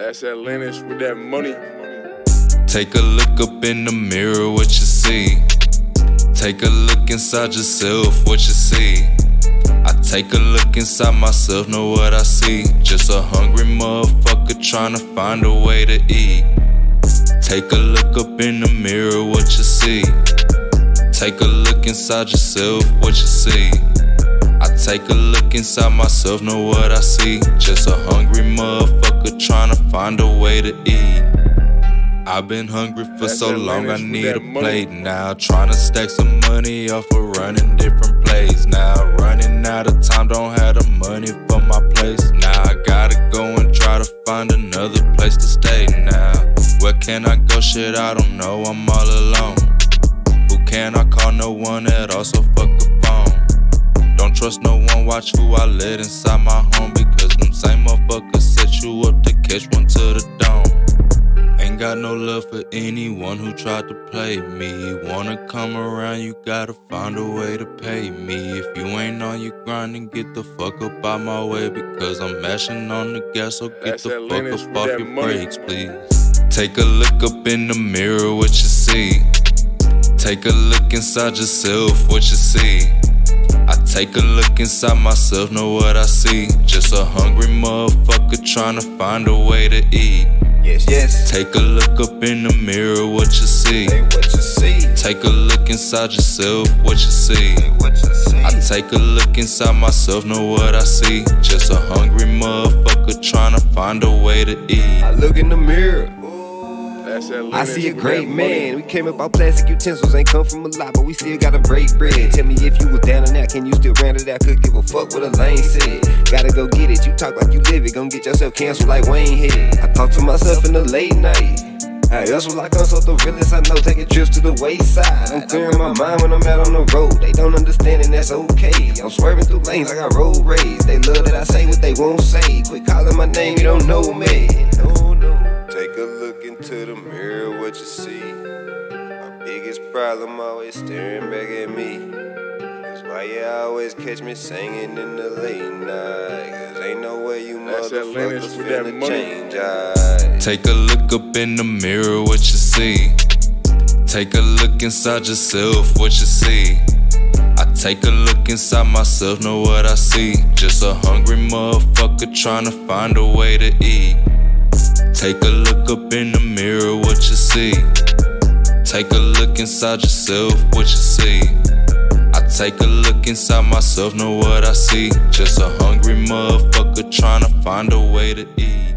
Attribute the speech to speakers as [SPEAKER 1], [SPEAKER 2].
[SPEAKER 1] That's Atlantis with that money.
[SPEAKER 2] Take a look up in the mirror, what you see. Take a look inside yourself, what you see. I take a look inside myself, know what I see. Just a hungry motherfucker trying to find a way to eat. Take a look up in the mirror, what you see. Take a look inside yourself, what you see. I take a look inside myself, know what I see. Just a hungry motherfucker trying to find a way to eat. I've been hungry for
[SPEAKER 1] That's
[SPEAKER 2] so long, I need a
[SPEAKER 1] money.
[SPEAKER 2] plate now. Trying to stack some money off of running different plays now. Running out of time, don't have the money for my place. Now I gotta go and try to find another place to stay now. Where can I go? Shit, I don't know, I'm all alone. Who can I call? No one at all, so fuck a phone. Trust no one, watch who I let inside my home. Because them same motherfuckers set you up to catch one to the dome. Ain't got no love for anyone who tried to play me. Wanna come around, you gotta find a way to pay me. If you ain't on your grind, then get the fuck up out my way. Because I'm mashing on the gas, so get
[SPEAKER 1] That's
[SPEAKER 2] the fuck up off your
[SPEAKER 1] money.
[SPEAKER 2] brakes, please. Take a look up in the mirror, what you see. Take a look inside yourself, what you see. Take a look inside myself, know what I see. Just a hungry motherfucker trying to find a way to eat.
[SPEAKER 3] Yes, yes.
[SPEAKER 2] Take a look up in the mirror, what you see.
[SPEAKER 3] Say what you see.
[SPEAKER 2] Take a look inside yourself, what you see.
[SPEAKER 3] Say what you see.
[SPEAKER 2] I take a look inside myself, know what I see. Just a hungry motherfucker trying to find a way to eat.
[SPEAKER 3] I look in the mirror.
[SPEAKER 1] That's
[SPEAKER 3] I see a great man. We came up out plastic utensils, ain't come from a lot, but we still gotta break bread. Tell me if you was down and out, can you still run it out? Could give a fuck what a lane said. Gotta go get it. You talk like you live it, gon' get yourself canceled like Wayne Head. I talk to myself in the late night. I hustle like I'm so the realest I know, taking trips to the wayside. I'm clearing my mind when I'm out on the road. They don't understand and that's okay. I'm swerving through lanes like I got road rage. They love that I say what they won't say. Quit calling my name, you don't know me. Problem always staring back at me. That's why you always catch me singing in the late night. Cause ain't no way you
[SPEAKER 1] That's
[SPEAKER 3] motherfuckers finna change. I
[SPEAKER 2] Take a look up in the mirror, what you see. Take a look inside yourself, what you see. I take a look inside myself, know what I see. Just a hungry motherfucker trying to find a way to eat. Take a look up in the mirror, what you see. Take a look inside yourself, what you see. I take a look inside myself, know what I see. Just a hungry motherfucker trying to find a way to eat.